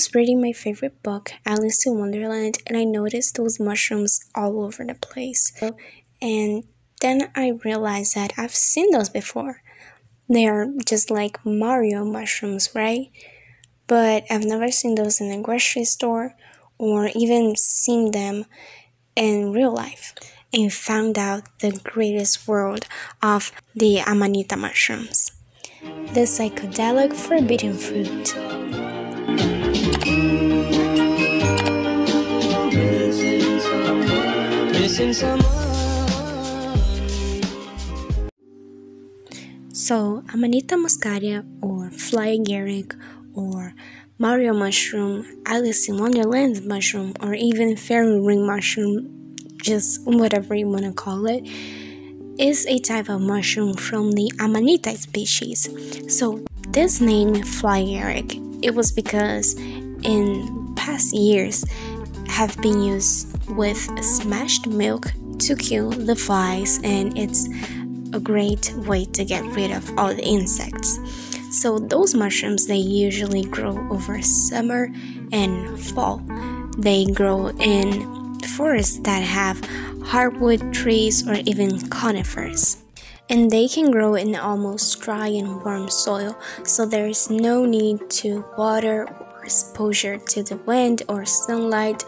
was reading my favorite book, Alice in Wonderland, and I noticed those mushrooms all over the place. And then I realized that I've seen those before. They are just like Mario mushrooms, right? But I've never seen those in a grocery store or even seen them in real life and found out the greatest world of the Amanita mushrooms, the psychedelic forbidden fruit. So, Amanita muscaria or fly agaric or Mario mushroom, Alice in Wonderland mushroom, or even fairy ring mushroom, just whatever you want to call it, is a type of mushroom from the Amanita species. So, this name fly agaric, it was because in past years have been used with smashed milk to kill the flies and it's a great way to get rid of all the insects. So those mushrooms they usually grow over summer and fall. They grow in forests that have hardwood trees or even conifers. And they can grow in almost dry and warm soil, so there is no need to water exposure to the wind or sunlight.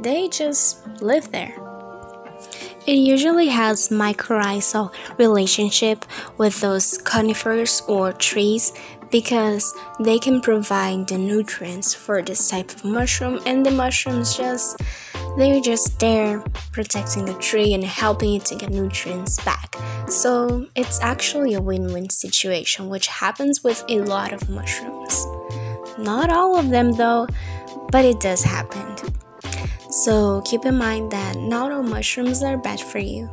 They just live there. It usually has mycorrhizal relationship with those conifers or trees because they can provide the nutrients for this type of mushroom and the mushrooms just they're just there protecting the tree and helping it to get nutrients back. So it's actually a win-win situation which happens with a lot of mushrooms. Not all of them though, but it does happen. So keep in mind that not all mushrooms are bad for you.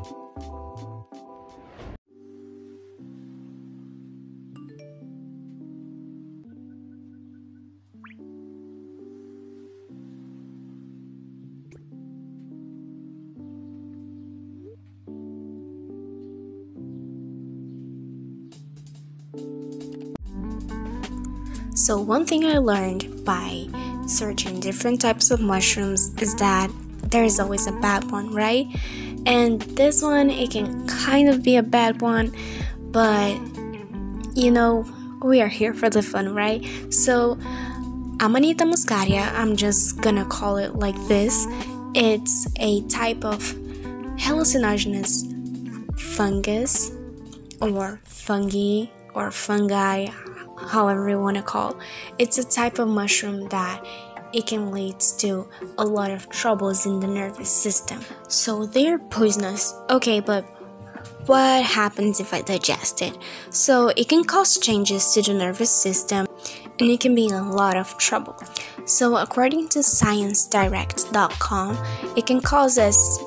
So, one thing I learned by searching different types of mushrooms is that there's always a bad one, right? And this one, it can kind of be a bad one, but you know, we are here for the fun, right? So, Amanita muscaria, I'm just gonna call it like this. It's a type of hallucinogenous fungus or fungi or fungi however you want to call. It's a type of mushroom that it can lead to a lot of troubles in the nervous system. So they're poisonous. Okay, but what happens if I digest it? So it can cause changes to the nervous system and it can be a lot of trouble. So according to ScienceDirect.com, it can cause us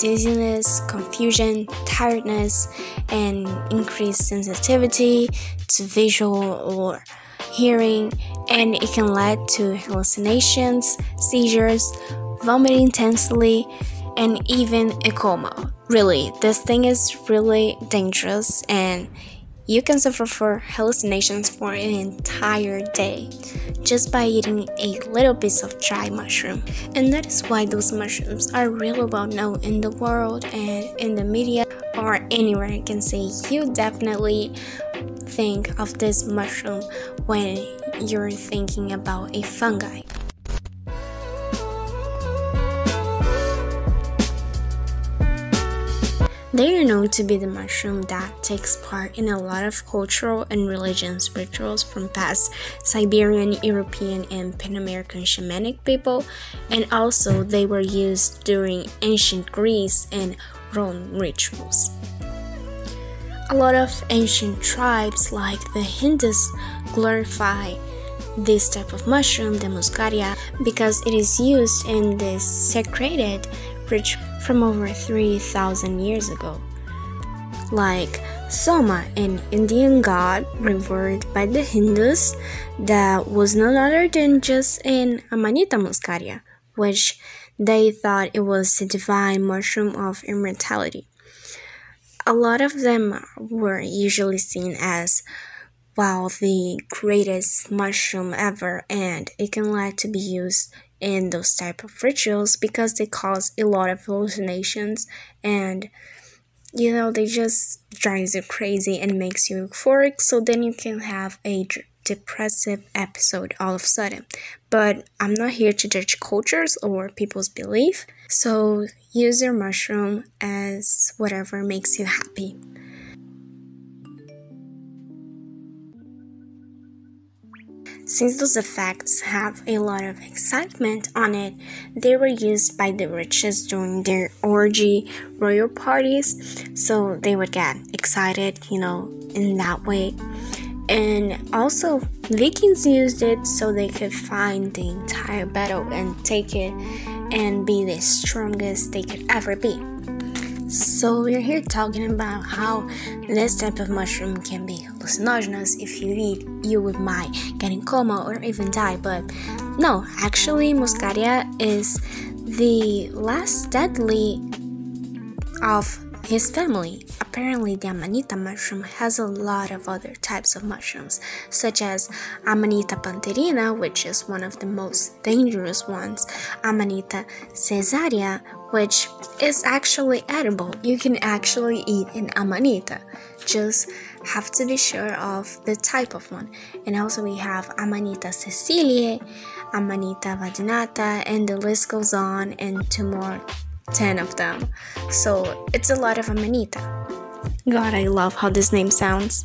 dizziness, confusion, tiredness, and increased sensitivity to visual or hearing, and it can lead to hallucinations, seizures, vomiting intensely, and even a coma. Really, this thing is really dangerous and you can suffer for hallucinations for an entire day just by eating a little piece of dry mushroom. And that is why those mushrooms are really well known in the world and in the media or anywhere you can say you definitely think of this mushroom when you're thinking about a fungi. They are known to be the mushroom that takes part in a lot of cultural and religious rituals from past Siberian, European, and Pan American shamanic people, and also they were used during ancient Greece and Rome rituals. A lot of ancient tribes, like the Hindus, glorify this type of mushroom, the muscaria, because it is used in this sacred ritual from over 3,000 years ago. Like Soma, an Indian god revered by the Hindus, that was none other than just an Amanita muscaria, which they thought it was a divine mushroom of immortality. A lot of them were usually seen as wow the greatest mushroom ever and it can like to be used in those type of rituals because they cause a lot of hallucinations and you know they just drives you crazy and makes you euphoric. So then you can have a depressive episode all of a sudden. But i'm not here to judge cultures or people's belief. So use your mushroom as whatever makes you happy Since those effects have a lot of excitement on it, they were used by the richest during their orgy royal parties, so they would get excited, you know, in that way. And also, Vikings used it so they could find the entire battle and take it and be the strongest they could ever be. So we're here talking about how this type of mushroom can be hallucinogenous. If you eat, you would might get in coma or even die. But no, actually, muscaria is the last deadly of his family. Apparently, the Amanita mushroom has a lot of other types of mushrooms, such as Amanita pantherina, which is one of the most dangerous ones, Amanita caesarea, which is actually edible. You can actually eat an Amanita. Just have to be sure of the type of one. And also we have Amanita caeciliae, Amanita vaginata, and the list goes on and two more 10 of them. So it's a lot of amanita. God, I love how this name sounds.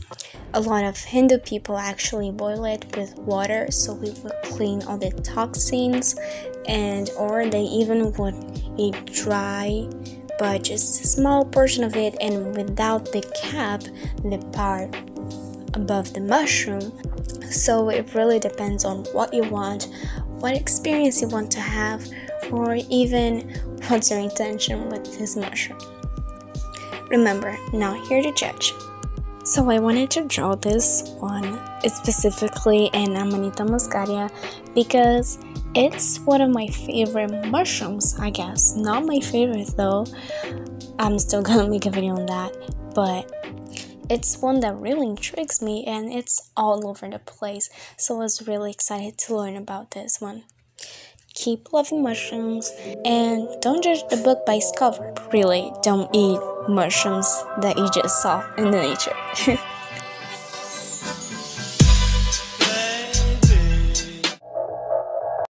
A lot of Hindu people actually boil it with water so it would clean all the toxins and or they even would eat dry but just a small portion of it and without the cap, the part above the mushroom. So it really depends on what you want, what experience you want to have, or even what's your intention with this mushroom. Remember, not here to judge. So I wanted to draw this one specifically in Amanita muscaria because it's one of my favorite mushrooms, I guess. Not my favorite though. I'm still gonna make a video on that, but it's one that really intrigues me and it's all over the place. So I was really excited to learn about this one keep loving mushrooms, and don't judge the book by its cover. Really, don't eat mushrooms that you just saw in the nature.